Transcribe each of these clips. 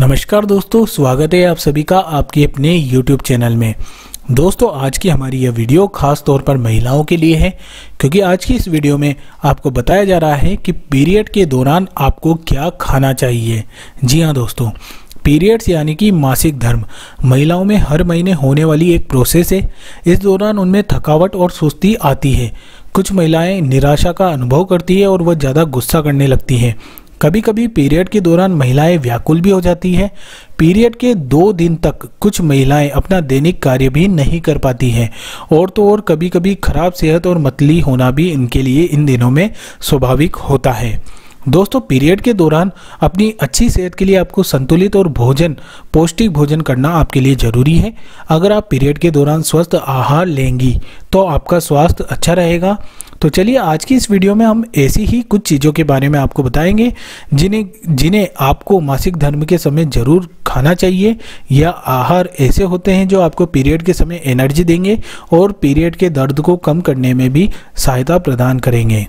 नमस्कार दोस्तों, स्वागत है आप सभी का आपके अपने YouTube चैनल में। दोस्तों, आज की हमारी यह वीडियो खास तौर पर महिलाओं के लिए है, क्योंकि आज की इस वीडियो में आपको बताया जा रहा है कि पीरियड के दौरान आपको क्या खाना चाहिए। जी हाँ दोस्तों, पीरियड्स यानी कि मासिक धर्म महिलाओं में हर महीने होने वाली एक प्रोसेस है। इस दौरान उनमें थकावट और सुस्ती आती है। कुछ महिलाएँ निराशा का अनुभव करती है और वह ज़्यादा गुस्सा करने लगती हैं। कभी कभी पीरियड के दौरान महिलाएँ व्याकुल भी हो जाती हैं। पीरियड के दो दिन तक कुछ महिलाएँ अपना दैनिक कार्य भी नहीं कर पाती हैं। और तो और कभी कभी खराब सेहत और मतली होना भी इनके लिए इन दिनों में स्वाभाविक होता है। दोस्तों, पीरियड के दौरान अपनी अच्छी सेहत के लिए आपको संतुलित और भोजन, पौष्टिक भोजन करना आपके लिए ज़रूरी है। अगर आप पीरियड के दौरान स्वस्थ आहार लेंगी तो आपका स्वास्थ्य अच्छा रहेगा। तो चलिए आज की इस वीडियो में हम ऐसी ही कुछ चीज़ों के बारे में आपको बताएँगे, जिन्हें जिन्हें आपको मासिक धर्म के समय ज़रूर खाना चाहिए, या आहार ऐसे होते हैं जो आपको पीरियड के समय एनर्जी देंगे और पीरियड के दर्द को कम करने में भी सहायता प्रदान करेंगे।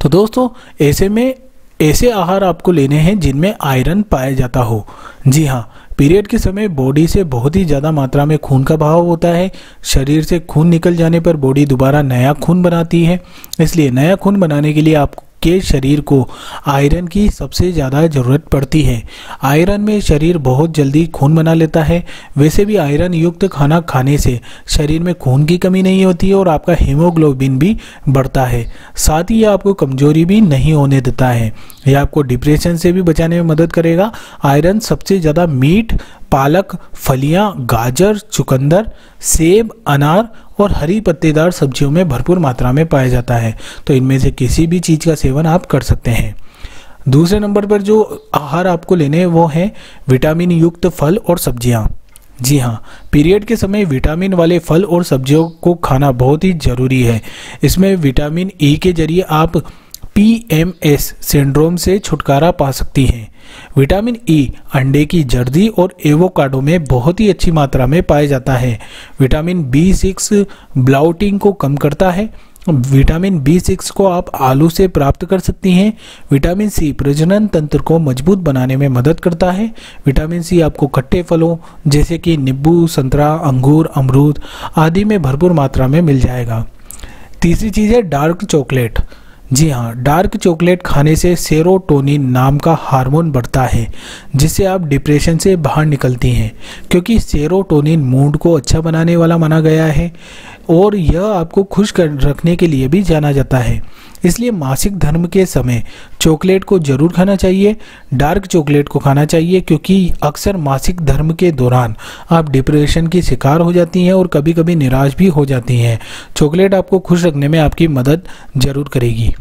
तो दोस्तों, ऐसे में, ऐसे आहार आपको लेने हैं जिनमें आयरन पाया जाता हो। जी हाँ पीरियड के समय बॉडी से बहुत ही ज़्यादा मात्रा में खून का बहाव होता है। शरीर से खून निकल जाने पर बॉडी दोबारा नया खून बनाती है। इसलिए नया खून बनाने के लिए आपको के शरीर को आयरन की सबसे ज़्यादा ज़रूरत पड़ती है। आयरन में शरीर बहुत जल्दी खून बना लेता है। वैसे भी आयरन युक्त खाना खाने से शरीर में खून की कमी नहीं होती है और आपका हीमोग्लोबिन भी बढ़ता है। साथ ही यह आपको कमज़ोरी भी नहीं होने देता है। यह आपको डिप्रेशन से भी बचाने में मदद करेगा। आयरन सबसे ज़्यादा मीट पालक, फलियाँ, गाजर, चुकंदर, सेब, अनार और हरी पत्तेदार सब्जियों में भरपूर मात्रा में पाया जाता है। तो इनमें से किसी भी चीज़ का सेवन आप कर सकते हैं। दूसरे नंबर पर जो आहार आपको लेने हैं, वो हैं विटामिन युक्त फल और सब्ज़ियाँ। जी हाँ पीरियड के समय विटामिन वाले फल और सब्जियों को खाना बहुत ही ज़रूरी है। इसमें विटामिन ई के ज़रिए आप पीएमएस सिंड्रोम से छुटकारा पा सकती हैं। विटामिन ई e, अंडे की जर्दी और एवोकाडो में बहुत ही अच्छी मात्रा में पाया जाता है। विटामिन बी सिक्स ब्लाउटिंग को कम करता है। विटामिन बी सिक्स को आप आलू से प्राप्त कर सकती हैं। विटामिन सी प्रजनन तंत्र को मज़बूत बनाने में मदद करता है। विटामिन सी आपको खट्टे फलों जैसे कि नींबू संतरा अंगूर अमरूद आदि में भरपूर मात्रा में मिल जाएगा। तीसरी चीज़ है डार्क चॉकलेट। जी हाँ डार्क चॉकलेट खाने से सेरोटोनिन नाम का हार्मोन बढ़ता है, जिससे आप डिप्रेशन से बाहर निकलती हैं, क्योंकि सेरोटोनिन मूड को अच्छा बनाने वाला माना गया है और यह आपको खुश कर रखने के लिए भी जाना जाता है। इसलिए मासिक धर्म के समय चॉकलेट को ज़रूर खाना चाहिए, डार्क चॉकलेट को खाना चाहिए, क्योंकि अक्सर मासिक धर्म के दौरान आप डिप्रेशन की शिकार हो जाती हैं और कभी कभी निराश भी हो जाती हैं। चॉकलेट आपको खुश रखने में आपकी मदद ज़रूर करेगी।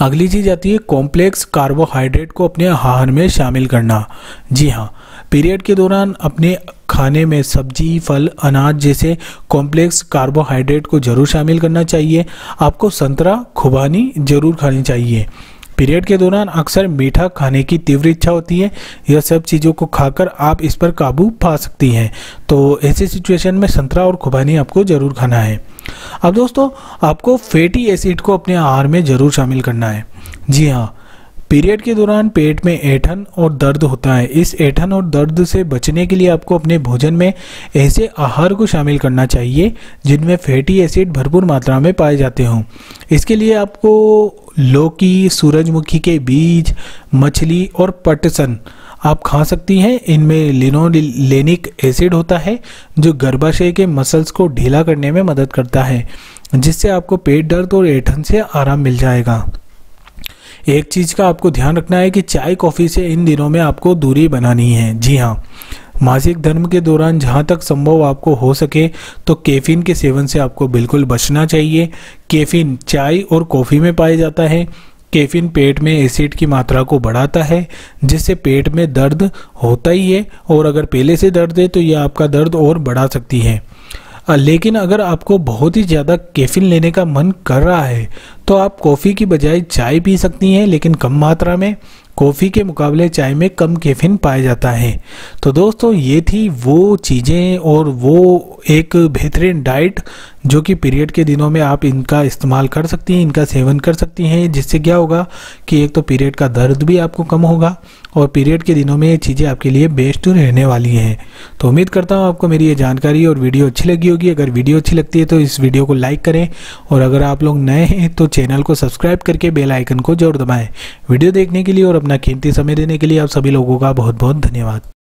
अगली चीज़ आती है कॉम्प्लेक्स कार्बोहाइड्रेट को अपने आहार में शामिल करना। जी हाँ पीरियड के दौरान अपने खाने में सब्ज़ी, फल, अनाज जैसे कॉम्प्लेक्स कार्बोहाइड्रेट को ज़रूर शामिल करना चाहिए। आपको संतरा, खुबानी ज़रूर खानी चाहिए। पीरियड के दौरान अक्सर मीठा खाने की तीव्र इच्छा होती है। यह सब चीज़ों को खाकर आप इस पर काबू पा सकती हैं। तो ऐसे सिचुएशन में संतरा और खुबानी आपको ज़रूर खाना है। अब दोस्तों, आपको फैटी एसिड को अपने आहार में ज़रूर शामिल करना है। जी हाँ पीरियड के दौरान पेट में ऐठन और दर्द होता है। इस ऐठन और दर्द से बचने के लिए आपको अपने भोजन में ऐसे आहार को शामिल करना चाहिए, जिनमें फैटी एसिड भरपूर मात्रा में पाए जाते हों। इसके लिए आपको लौकी, सूरजमुखी के बीज, मछली और पटसन, आप खा सकती हैं। इनमें लिनोलेनिक एसिड होता है, जो गर्भाशय के मसल्स को ढीला करने में मदद करता है, जिससे आपको पेट दर्द और ऐठन से आराम मिल जाएगा। एक चीज़ का आपको ध्यान रखना है कि चाय कॉफ़ी से इन दिनों में आपको दूरी बनानी है। जी हाँ मासिक धर्म के दौरान जहाँ तक संभव आपको हो सके तो कैफीन के सेवन से आपको बिल्कुल बचना चाहिए। कैफीन चाय और कॉफ़ी में पाया जाता है। कैफीन पेट में एसिड की मात्रा को बढ़ाता है, जिससे पेट में दर्द होता ही है, और अगर पहले से दर्द है तो यह आपका दर्द और बढ़ा सकती है। लेकिन अगर आपको बहुत ही ज़्यादा कैफीन लेने का मन कर रहा है तो आप कॉफ़ी की बजाय चाय पी सकती हैं, लेकिन कम मात्रा में। कॉफ़ी के मुकाबले चाय में कम कैफीन पाया जाता है। तो दोस्तों, ये थी वो चीज़ें और वो एक बेहतरीन डाइट जो कि पीरियड के दिनों में आप इनका इस्तेमाल कर सकती हैं, इनका सेवन कर सकती हैं। जिससे क्या होगा कि एक तो पीरियड का दर्द भी आपको कम होगा और पीरियड के दिनों में ये चीज़ें आपके लिए बेस्ट रहने वाली हैं। तो उम्मीद करता हूँ आपको मेरी ये जानकारी और वीडियो अच्छी लगी होगी। अगर वीडियो अच्छी लगती है तो इस वीडियो को लाइक करें और अगर आप लोग नए हैं तो चैनल को सब्सक्राइब करके बेल आइकन को ज़रूर दबाएँ। वीडियो देखने के लिए और अपना कीमती समय देने के लिए आप सभी लोगों का बहुत बहुत धन्यवाद।